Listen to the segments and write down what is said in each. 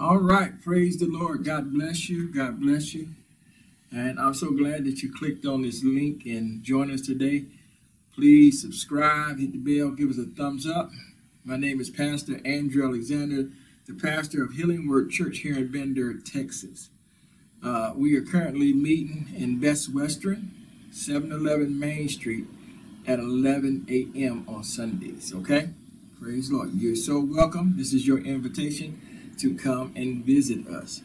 All right, praise the Lord. God bless you. God bless you. And I'm so glad that you clicked on this link and joined us today. Please subscribe, hit the bell, give us a thumbs up. My name is Pastor Andrew Alexander, the pastor of Healing Word Church here in Bandera, Texas. Uh, we are currently meeting in Best Western, 711 Main Street at 11 a.m. on Sundays, okay? Praise Lord. You're so welcome. This is your invitation to come and visit us.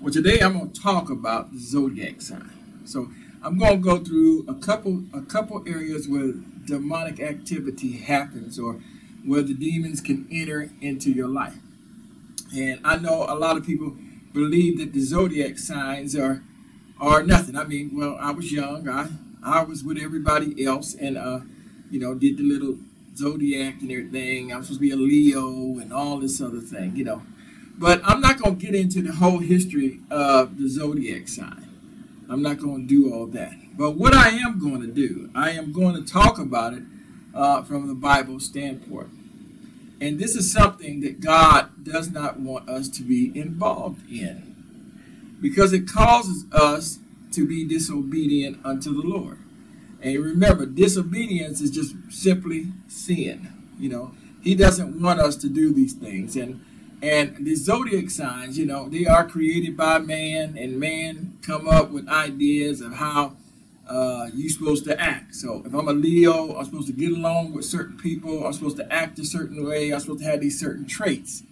Well, today I'm going to talk about the zodiac sign. So I'm going to go through a couple a couple areas where demonic activity happens or where the demons can enter into your life. And I know a lot of people believe that the zodiac signs are are nothing. I mean, well, I was young. I I was with everybody else and uh, you know, did the little zodiac and everything. I'm supposed to be a Leo and all this other thing, you know. But I'm not going to get into the whole history of the zodiac sign. I'm not going to do all that. But what I am going to do, I am going to talk about it uh, from the Bible standpoint. And this is something that God does not want us to be involved in because it causes us to be disobedient unto the Lord. And remember, disobedience is just simply sin. You know, He doesn't want us to do these things. And and the zodiac signs, you know, they are created by man, and man come up with ideas of how uh, you're supposed to act. So if I'm a Leo, I'm supposed to get along with certain people. I'm supposed to act a certain way. I'm supposed to have these certain traits.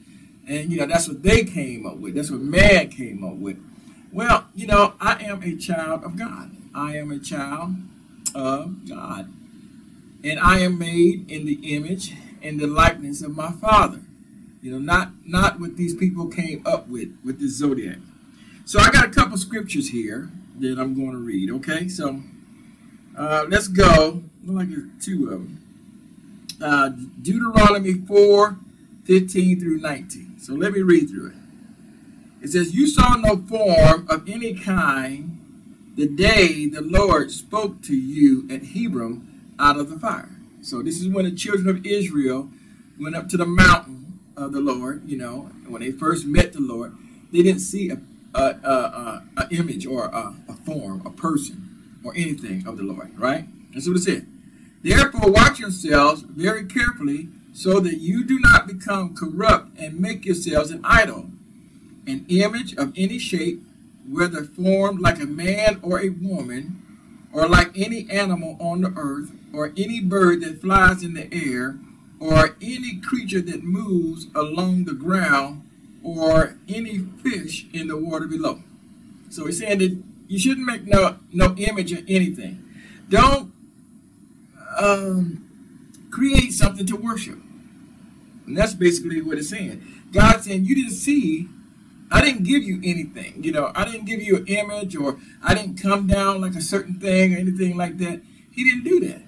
And, you know, that's what they came up with. That's what man came up with. Well, you know, I am a child of God. I am a child of God. And I am made in the image and the likeness of my Father. You know, not not what these people came up with with the zodiac. So I got a couple scriptures here that I'm going to read. Okay, so uh, let's go. Like two of them. Uh, Deuteronomy 4, 15 through 19. So let me read through it. It says, You saw no form of any kind the day the Lord spoke to you at Hebron out of the fire. So this is when the children of Israel went up to the mountain of the Lord, you know, when they first met the Lord, they didn't see a, a, a, a image or a, a, form, a person, or anything of the Lord, right? That's what it said. Therefore, watch yourselves very carefully so that you do not become corrupt and make yourselves an idol, an image of any shape, whether formed like a man or a woman, or like any animal on the earth, or any bird that flies in the air, or any creature that moves along the ground or any fish in the water below. So he's saying that you shouldn't make no, no image of anything. Don't um, create something to worship. And that's basically what it's saying. God's saying you didn't see, I didn't give you anything. You know, I didn't give you an image or I didn't come down like a certain thing or anything like that. He didn't do that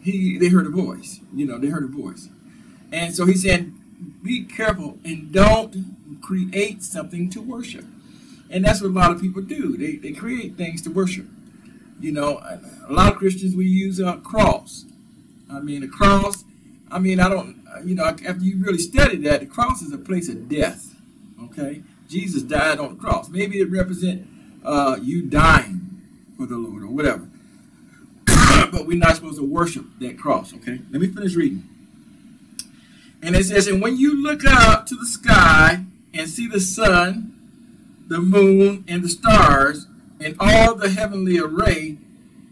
he they heard a voice. You know, they heard a voice. And so he said, be careful and don't create something to worship. And that's what a lot of people do. They, they create things to worship. You know, a lot of Christians, we use a cross. I mean, a cross, I mean, I don't, you know, after you really study that, the cross is a place of death. Okay? Jesus died on the cross. Maybe it represents uh, you dying for the Lord or whatever. But we're not supposed to worship that cross, okay? Let me finish reading. And it says, And when you look up to the sky and see the sun, the moon, and the stars, and all the heavenly array,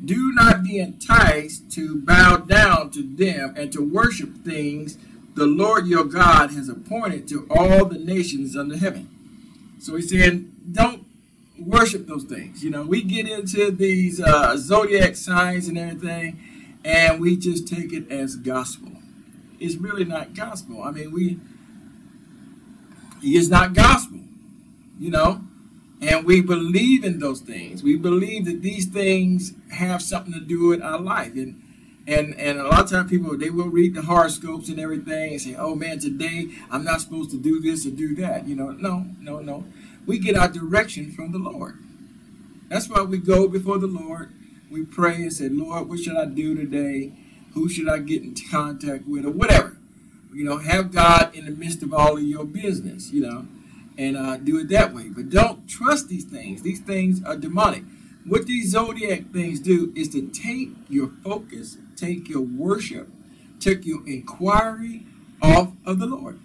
do not be enticed to bow down to them and to worship things the Lord your God has appointed to all the nations under heaven. So he's saying, don't worship those things. You know, we get into these uh, zodiac signs and everything, and we just take it as gospel. It's really not gospel. I mean, we it's not gospel, you know, and we believe in those things. We believe that these things have something to do with our life, and and and a lot of times people they will read the horoscopes and everything and say, "Oh man, today I'm not supposed to do this or do that." You know, no, no, no we get our direction from the Lord. That's why we go before the Lord. We pray and say, Lord, what should I do today? Who should I get in contact with or whatever? You know, have God in the midst of all of your business, you know. and uh, do it that way. But don't trust these things. These things are demonic. What these zodiac things do is to take your focus, take your worship, take your inquiry off of the Lord.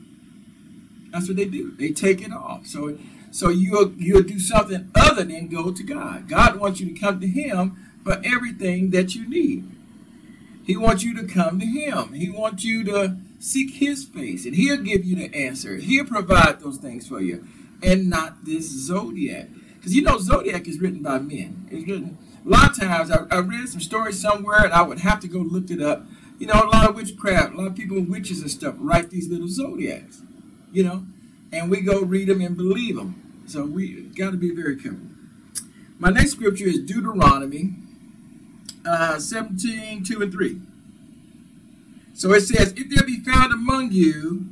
That's what they do. They take it off. So so you'll you'll do something other than go to God. God wants you to come to Him for everything that you need. He wants you to come to Him. He wants you to seek His face, and He'll give you the answer. He'll provide those things for you, and not this zodiac. Because you know, zodiac is written by men. It's written a lot of times. I, I read some stories somewhere, and I would have to go look it up. You know, a lot of witchcraft, a lot of people, witches and stuff, write these little zodiacs. You know, and we go read them and believe them. So we got to be very careful. My next scripture is Deuteronomy uh, 17, 2 and 3. So it says, If there be found among you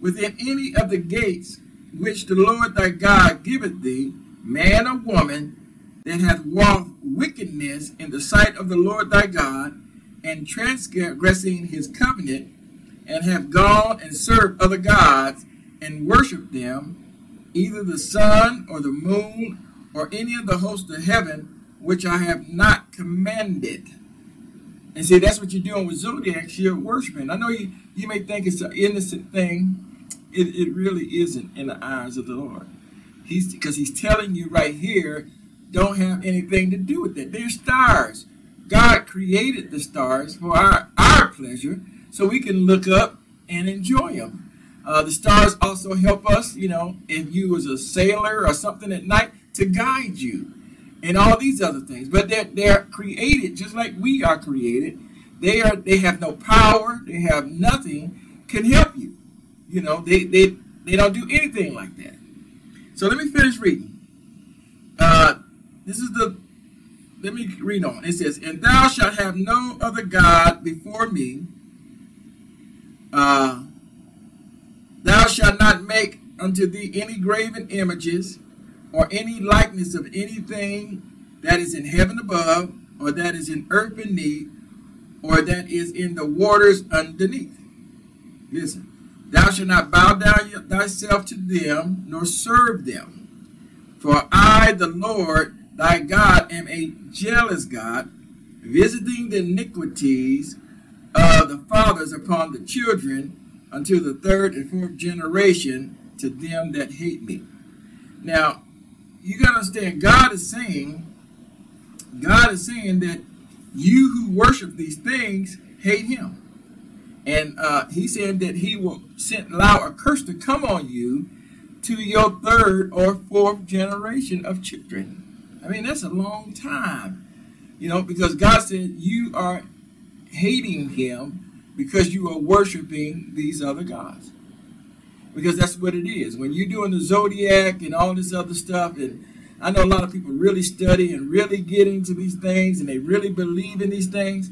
within any of the gates which the Lord thy God giveth thee, man or woman, that hath walked wickedness in the sight of the Lord thy God, and transgressing his covenant, and have gone and served other gods, and worship them, either the sun or the moon or any of the hosts of heaven, which I have not commanded. And see, that's what you're doing with zodiacs. You're worshiping. I know you, you may think it's an innocent thing. It, it really isn't in the eyes of the Lord. He's because he's telling you right here, don't have anything to do with it. They're stars. God created the stars for our, our pleasure, so we can look up and enjoy them. Uh, the stars also help us, you know, if you was a sailor or something at night, to guide you and all these other things. But they're, they're created just like we are created. They are they have no power, they have nothing can help you. You know, they they, they don't do anything like that. So let me finish reading. Uh, this is the let me read on. It says, And thou shalt have no other God before me. Uh, make unto thee any graven images or any likeness of anything that is in heaven above, or that is in earth beneath, or that is in the waters underneath. Listen, thou shalt not bow down thyself to them, nor serve them. For I, the Lord thy God, am a jealous God, visiting the iniquities of the fathers upon the children unto the third and fourth generation to them that hate me. Now, you got to understand, God is saying, God is saying that you who worship these things hate him. And uh, he said that he will send, allow a curse to come on you to your third or fourth generation of children. I mean, that's a long time, you know, because God said you are hating him because you are worshiping these other gods. Because that's what it is. When you're doing the zodiac and all this other stuff, and I know a lot of people really study and really get into these things and they really believe in these things,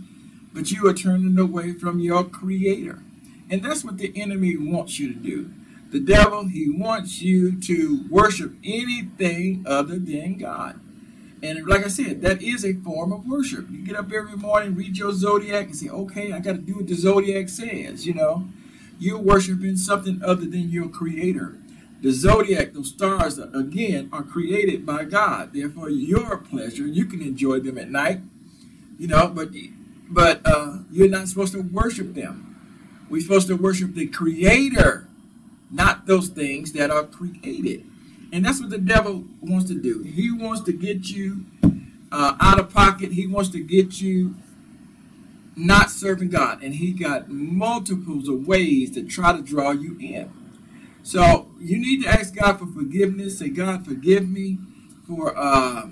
but you are turning away from your creator. And that's what the enemy wants you to do. The devil, he wants you to worship anything other than God. And like I said, that is a form of worship. You get up every morning, read your zodiac, and say, okay, I got to do what the zodiac says, you know. You're worshiping something other than your creator. The zodiac, those stars, again, are created by God. Therefore, your pleasure, you can enjoy them at night, you know, but but uh, you're not supposed to worship them. We're supposed to worship the creator, not those things that are created. And that's what the devil wants to do. He wants to get you uh, out of pocket. He wants to get you not serving God. And he got multiples of ways to try to draw you in. So you need to ask God for forgiveness. Say, God, forgive me for uh,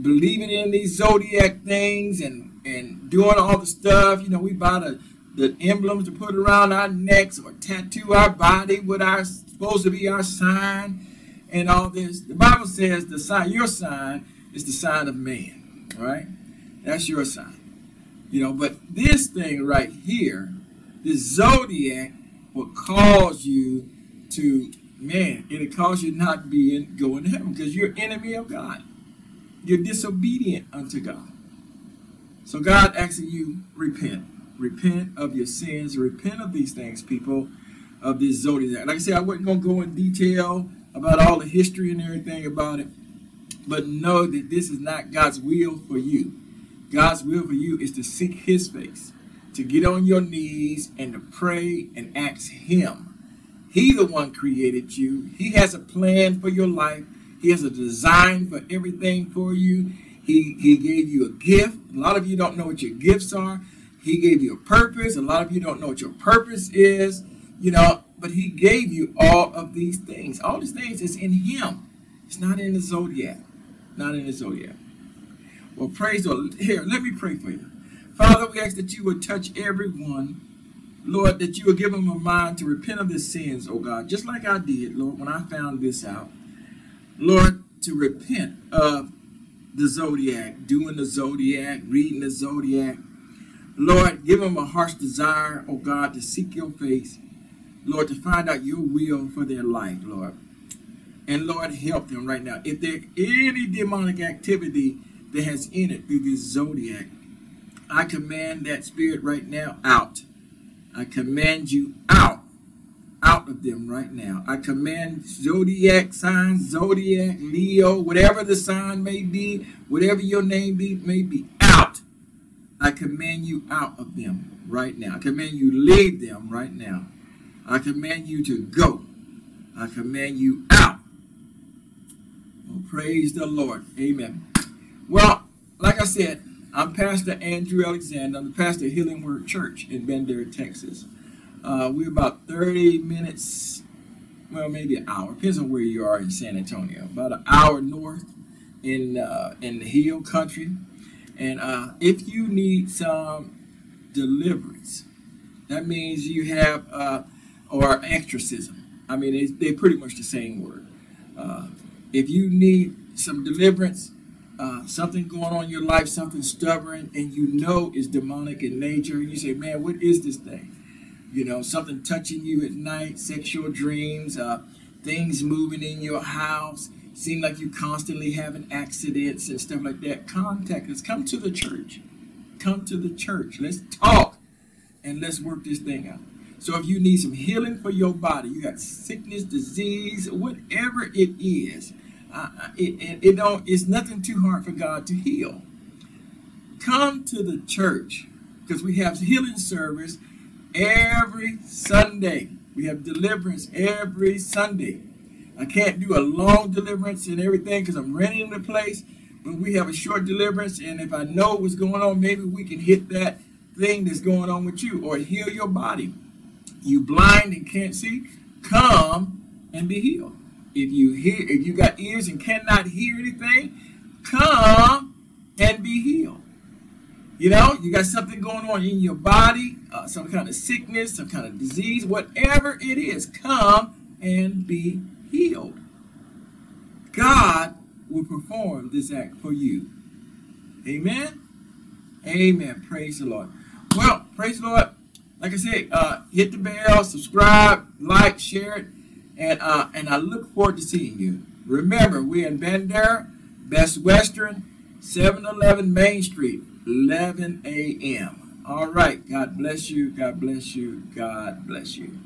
believing in these zodiac things and, and doing all the stuff. You know, we buy the, the emblems to put around our necks or tattoo our body with our supposed to be our sign and all this. The Bible says the sign, your sign is the sign of man, right? That's your sign. You know, but this thing right here, this zodiac will cause you to, man, and it'll cause you not being going to heaven because you're enemy of God. You're disobedient unto God. So God asking you, repent. Repent of your sins. Repent of these things, people, of this zodiac. Like I said, I wasn't going to go in detail about all the history and everything about it. But know that this is not God's will for you. God's will for you is to seek his face, to get on your knees and to pray and ask him. He the one created you. He has a plan for your life. He has a design for everything for you. He, he gave you a gift. A lot of you don't know what your gifts are. He gave you a purpose. A lot of you don't know what your purpose is, you know, but he gave you all of these things. All these things is in him. It's not in the zodiac. Not in the zodiac. Well, praise the Lord. Here, let me pray for you. Father, we ask that you would touch everyone. Lord, that you would give them a mind to repent of their sins, oh God, just like I did, Lord, when I found this out. Lord, to repent of the zodiac, doing the zodiac, reading the zodiac, Lord, give them a heart's desire, oh God, to seek your face. Lord, to find out your will for their life, Lord. And Lord, help them right now. If there any demonic activity that has entered through this zodiac, I command that spirit right now out. I command you out. Out of them right now. I command zodiac signs, zodiac, Leo, whatever the sign may be, whatever your name be, may be, out I command you out of them right now. I command you leave them right now. I command you to go. I command you out. Well, praise the Lord. Amen. Well, like I said, I'm Pastor Andrew Alexander. I'm the pastor of Healing Word Church in Bandera, Texas. Uh, we're about 30 minutes, well, maybe an hour. Depends on where you are in San Antonio. About an hour north in uh, in the Hill Country. And uh, if you need some deliverance, that means you have, uh, or exorcism. I mean, they're pretty much the same word. Uh, if you need some deliverance, uh, something going on in your life, something stubborn, and you know is demonic in nature, you say, man, what is this thing? You know, something touching you at night, sexual dreams, uh, things moving in your house, seem like you constantly having accidents and stuff like that, contact us. Come to the church. Come to the church. Let's talk and let's work this thing out. So if you need some healing for your body, you got sickness, disease, whatever it is, uh, uh it, it, don't. It's nothing too hard for God to heal. Come to the church because we have healing service every Sunday. We have deliverance every Sunday. I can't do a long deliverance and everything because I'm renting the place. But we have a short deliverance, and if I know what's going on, maybe we can hit that thing that's going on with you or heal your body. You blind and can't see, come and be healed. If you hear, if you got ears and cannot hear anything, come and be healed. You know, you got something going on in your body, uh, some kind of sickness, some kind of disease, whatever it is, come and be healed. God will perform this act for you. Amen. Amen. Praise the Lord. Well, praise the Lord. Like I said, uh, hit the bell, subscribe, like, share it, and uh, and I look forward to seeing you. Remember, we're in Bandera, Best Western, 711 Main Street, 11 a.m. All right. God bless you. God bless you. God bless you.